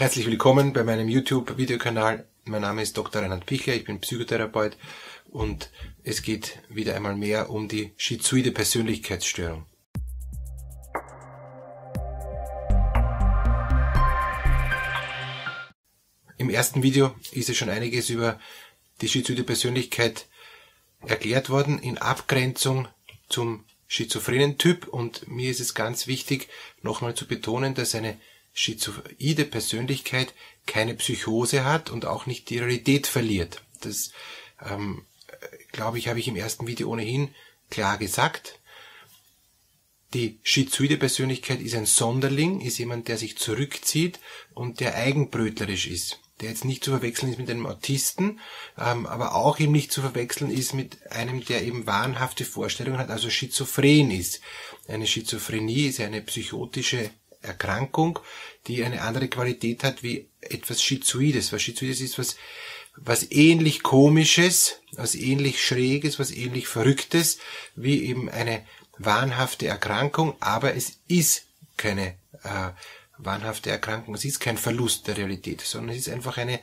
Herzlich willkommen bei meinem YouTube-Videokanal. Mein Name ist Dr. Reinhard Pichler, ich bin Psychotherapeut und es geht wieder einmal mehr um die schizoide Persönlichkeitsstörung. Im ersten Video ist es schon einiges über die schizoide Persönlichkeit erklärt worden in Abgrenzung zum schizophrenen Typ und mir ist es ganz wichtig, nochmal zu betonen, dass eine schizoide Persönlichkeit keine Psychose hat und auch nicht die Realität verliert. Das, ähm, glaube ich, habe ich im ersten Video ohnehin klar gesagt. Die schizoide Persönlichkeit ist ein Sonderling, ist jemand, der sich zurückzieht und der eigenbrötlerisch ist. Der jetzt nicht zu verwechseln ist mit einem Autisten, ähm, aber auch eben nicht zu verwechseln ist mit einem, der eben wahnhafte Vorstellungen hat, also schizophren ist. Eine Schizophrenie ist eine psychotische Erkrankung, die eine andere Qualität hat wie etwas Schizoides. Was Schizoides ist was, was ähnlich komisches, was ähnlich schräges, was ähnlich verrücktes, wie eben eine wahnhafte Erkrankung, aber es ist keine äh, wahnhafte Erkrankung, es ist kein Verlust der Realität, sondern es ist einfach eine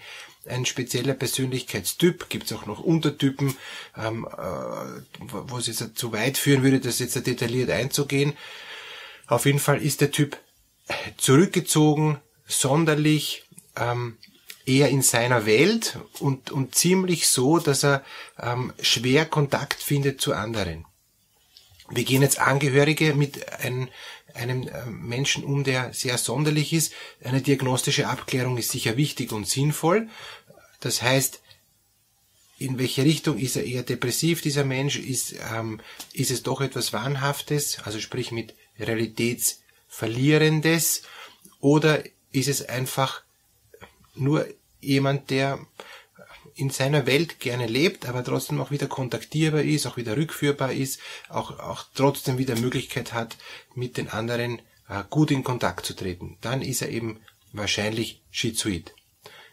ein spezieller Persönlichkeitstyp, gibt es auch noch Untertypen, ähm, äh, wo es jetzt zu weit führen würde, das jetzt detailliert einzugehen. Auf jeden Fall ist der Typ zurückgezogen, sonderlich, ähm, eher in seiner Welt und, und ziemlich so, dass er ähm, schwer Kontakt findet zu anderen. Wir gehen jetzt Angehörige mit einem, einem äh, Menschen um, der sehr sonderlich ist. Eine diagnostische Abklärung ist sicher wichtig und sinnvoll. Das heißt, in welche Richtung ist er eher depressiv, dieser Mensch? Ist, ähm, ist es doch etwas Wahnhaftes, also sprich mit Realitäts Verlierendes oder ist es einfach nur jemand, der in seiner Welt gerne lebt, aber trotzdem auch wieder kontaktierbar ist, auch wieder rückführbar ist, auch, auch trotzdem wieder Möglichkeit hat, mit den anderen äh, gut in Kontakt zu treten. Dann ist er eben wahrscheinlich schizoid.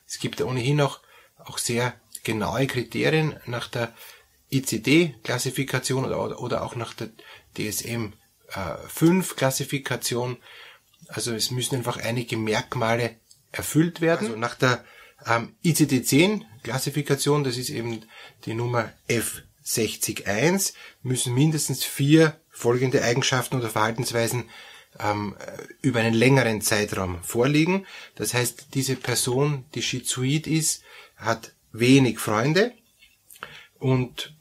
Es gibt ohnehin noch auch sehr genaue Kriterien nach der ICD-Klassifikation oder, oder auch nach der DSM 5 Klassifikation. Also es müssen einfach einige Merkmale erfüllt werden. Also nach der ähm, ICD-10 Klassifikation, das ist eben die Nummer F601, müssen mindestens vier folgende Eigenschaften oder Verhaltensweisen ähm, über einen längeren Zeitraum vorliegen. Das heißt, diese Person, die schizoid ist, hat wenig Freunde und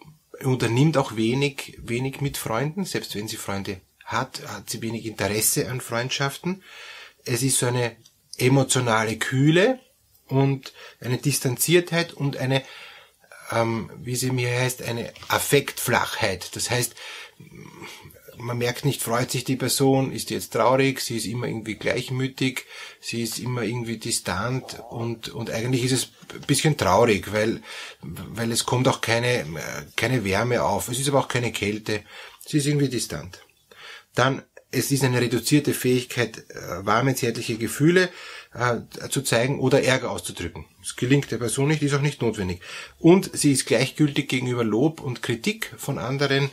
unternimmt auch wenig, wenig mit Freunden, selbst wenn sie Freunde hat, hat sie wenig Interesse an Freundschaften. Es ist so eine emotionale Kühle und eine Distanziertheit und eine, ähm, wie sie mir heißt, eine Affektflachheit. Das heißt, man merkt nicht, freut sich die Person, ist jetzt traurig, sie ist immer irgendwie gleichmütig, sie ist immer irgendwie distant und, und eigentlich ist es ein bisschen traurig, weil, weil es kommt auch keine, keine Wärme auf, es ist aber auch keine Kälte, sie ist irgendwie distant. Dann, es ist eine reduzierte Fähigkeit, äh, warme, zärtliche Gefühle äh, zu zeigen oder Ärger auszudrücken. Es gelingt der Person nicht, ist auch nicht notwendig. Und sie ist gleichgültig gegenüber Lob und Kritik von anderen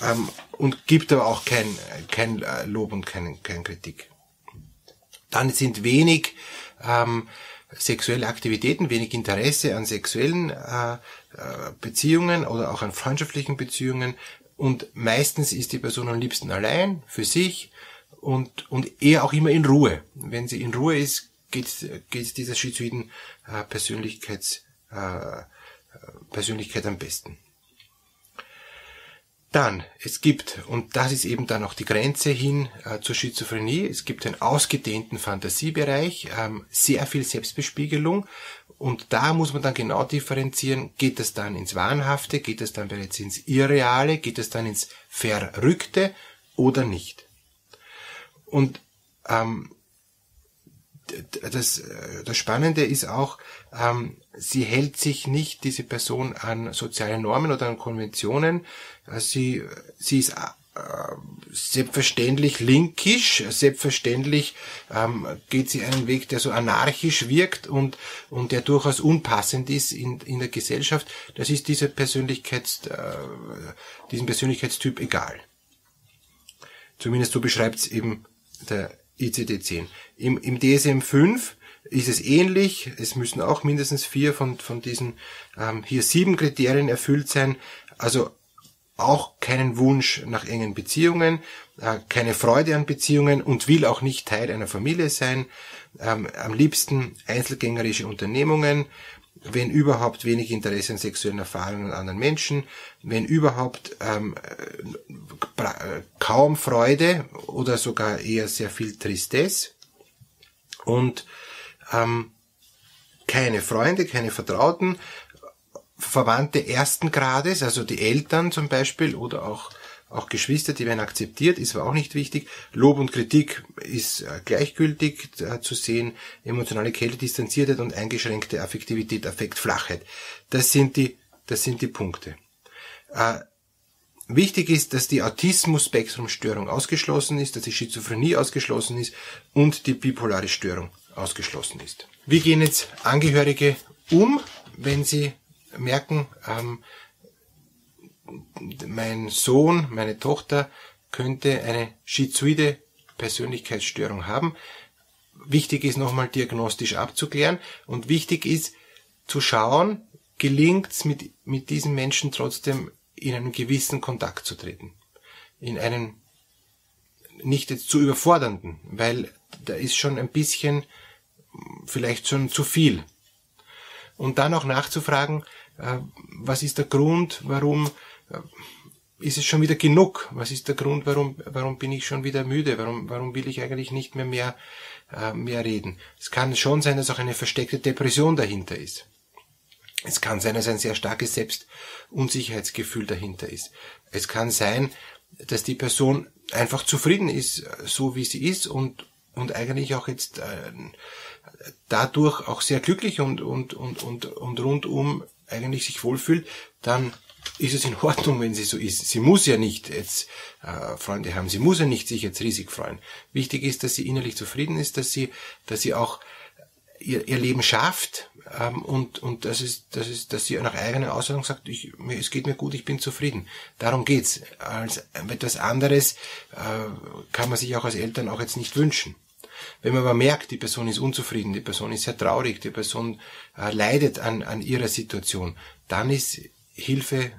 ähm, und gibt aber auch kein, kein äh, Lob und keine kein Kritik. Dann sind wenig ähm, sexuelle Aktivitäten, wenig Interesse an sexuellen äh, äh Beziehungen oder auch an freundschaftlichen Beziehungen, und meistens ist die Person am liebsten allein, für sich und, und eher auch immer in Ruhe. Wenn sie in Ruhe ist, geht es dieser schizoiden äh, Persönlichkeits, äh, Persönlichkeit am besten. Dann, es gibt, und das ist eben dann auch die Grenze hin äh, zur Schizophrenie, es gibt einen ausgedehnten Fantasiebereich, ähm, sehr viel Selbstbespiegelung und da muss man dann genau differenzieren, geht es dann ins Wahnhafte, geht es dann bereits ins Irreale, geht es dann ins Verrückte oder nicht. Und ähm, das, das Spannende ist auch, ähm, sie hält sich nicht, diese Person, an soziale Normen oder an Konventionen. Sie, sie ist äh, selbstverständlich linkisch, selbstverständlich ähm, geht sie einen Weg, der so anarchisch wirkt und, und der durchaus unpassend ist in, in der Gesellschaft. Das ist dieser Persönlichkeits, äh, diesem Persönlichkeitstyp egal. Zumindest so beschreibt es eben der ICD-10. Im, Im DSM-5 ist es ähnlich. Es müssen auch mindestens vier von, von diesen ähm, hier sieben Kriterien erfüllt sein. Also auch keinen Wunsch nach engen Beziehungen, äh, keine Freude an Beziehungen und will auch nicht Teil einer Familie sein. Ähm, am liebsten einzelgängerische Unternehmungen, wenn überhaupt wenig Interesse an sexuellen Erfahrungen an anderen Menschen, wenn überhaupt ähm, äh, kaum Freude oder sogar eher sehr viel Tristesse und ähm, keine Freunde, keine Vertrauten, Verwandte ersten Grades, also die Eltern zum Beispiel oder auch auch Geschwister, die werden akzeptiert, ist aber auch nicht wichtig. Lob und Kritik ist äh, gleichgültig äh, zu sehen. Emotionale Kälte, Distanziertheit und eingeschränkte Affektivität, Affektflachheit. Das sind die, das sind die Punkte. Äh, wichtig ist, dass die Autismus-Spektrum-Störung ausgeschlossen ist, dass die Schizophrenie ausgeschlossen ist und die bipolare Störung ausgeschlossen ist. Wie gehen jetzt Angehörige um, wenn sie merken, ähm, mein Sohn, meine Tochter könnte eine schizoide Persönlichkeitsstörung haben. Wichtig ist nochmal diagnostisch abzuklären und wichtig ist zu schauen, gelingt es mit, mit diesen Menschen trotzdem in einen gewissen Kontakt zu treten. In einen nicht jetzt zu überfordernden, weil da ist schon ein bisschen vielleicht schon zu viel. Und dann auch nachzufragen, äh, was ist der Grund, warum ist es schon wieder genug? Was ist der Grund, warum, warum bin ich schon wieder müde? Warum, warum will ich eigentlich nicht mehr mehr, äh, mehr reden? Es kann schon sein, dass auch eine versteckte Depression dahinter ist. Es kann sein, dass ein sehr starkes Selbstunsicherheitsgefühl dahinter ist. Es kann sein, dass die Person einfach zufrieden ist, so wie sie ist und, und eigentlich auch jetzt äh, dadurch auch sehr glücklich und, und, und, und, und rundum eigentlich sich wohlfühlt, dann ist es in Ordnung, wenn sie so ist. Sie muss ja nicht jetzt äh, Freunde haben, sie muss ja nicht sich jetzt riesig freuen. Wichtig ist, dass sie innerlich zufrieden ist, dass sie, dass sie auch ihr, ihr Leben schafft ähm, und, und das ist, das ist, dass sie nach eigener Aussagung sagt, ich, es geht mir gut, ich bin zufrieden. Darum geht's. Als etwas anderes äh, kann man sich auch als Eltern auch jetzt nicht wünschen. Wenn man aber merkt, die Person ist unzufrieden, die Person ist sehr traurig, die Person äh, leidet an, an ihrer Situation, dann ist Hilfe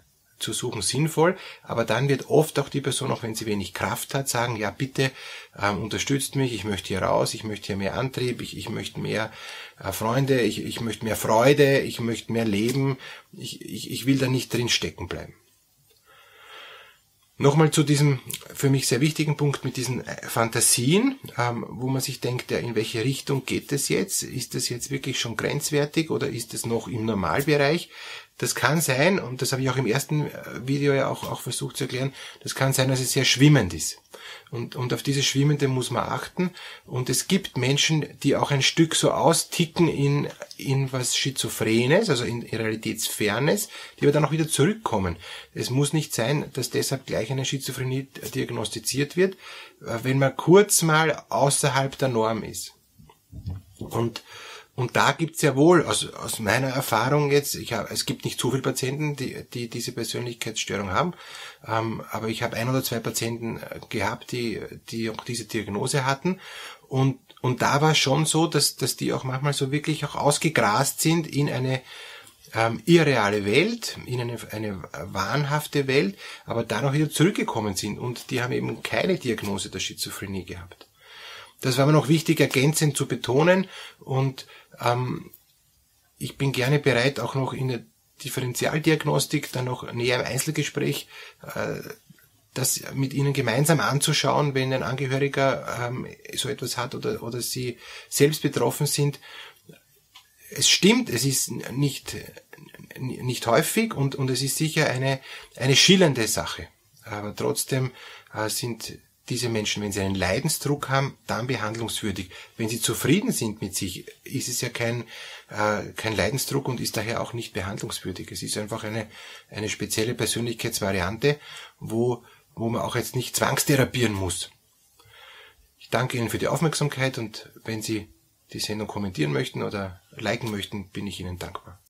zu suchen sinnvoll, aber dann wird oft auch die Person, auch wenn sie wenig Kraft hat, sagen, ja bitte ähm, unterstützt mich, ich möchte hier raus, ich möchte hier mehr Antrieb, ich, ich möchte mehr äh, Freunde, ich, ich möchte mehr Freude, ich möchte mehr Leben, ich, ich, ich will da nicht drin stecken bleiben. Nochmal zu diesem für mich sehr wichtigen Punkt mit diesen äh, Fantasien, ähm, wo man sich denkt, ja, in welche Richtung geht es jetzt? Ist das jetzt wirklich schon grenzwertig oder ist es noch im Normalbereich? Das kann sein, und das habe ich auch im ersten äh, Video ja auch, auch versucht zu erklären, das kann sein, dass es sehr schwimmend ist. Und, und auf dieses Schwimmende muss man achten. Und es gibt Menschen, die auch ein Stück so austicken in, in was Schizophrenes, also in Realitätsfernes, die aber dann auch wieder zurückkommen. Es muss nicht sein, dass deshalb gleich eine Schizophrenie diagnostiziert wird, äh, wenn man kurz mal außerhalb der Norm ist. Und und da gibt's ja wohl, aus, aus meiner Erfahrung jetzt, ich hab, es gibt nicht so viele Patienten, die, die diese Persönlichkeitsstörung haben, ähm, aber ich habe ein oder zwei Patienten äh, gehabt, die, die auch diese Diagnose hatten. Und, und da war schon so, dass, dass die auch manchmal so wirklich auch ausgegrast sind in eine ähm, irreale Welt, in eine, eine wahnhafte Welt, aber dann auch wieder zurückgekommen sind und die haben eben keine Diagnose der Schizophrenie gehabt. Das war mir noch wichtig ergänzend zu betonen und ähm, ich bin gerne bereit, auch noch in der Differentialdiagnostik, dann noch näher im Einzelgespräch, äh, das mit Ihnen gemeinsam anzuschauen, wenn ein Angehöriger ähm, so etwas hat oder, oder Sie selbst betroffen sind. Es stimmt, es ist nicht, nicht häufig und, und es ist sicher eine, eine schillernde Sache. Aber trotzdem äh, sind diese Menschen, wenn sie einen Leidensdruck haben, dann behandlungswürdig. Wenn sie zufrieden sind mit sich, ist es ja kein, äh, kein Leidensdruck und ist daher auch nicht behandlungswürdig. Es ist einfach eine, eine spezielle Persönlichkeitsvariante, wo, wo man auch jetzt nicht zwangstherapieren muss. Ich danke Ihnen für die Aufmerksamkeit und wenn Sie die Sendung kommentieren möchten oder liken möchten, bin ich Ihnen dankbar.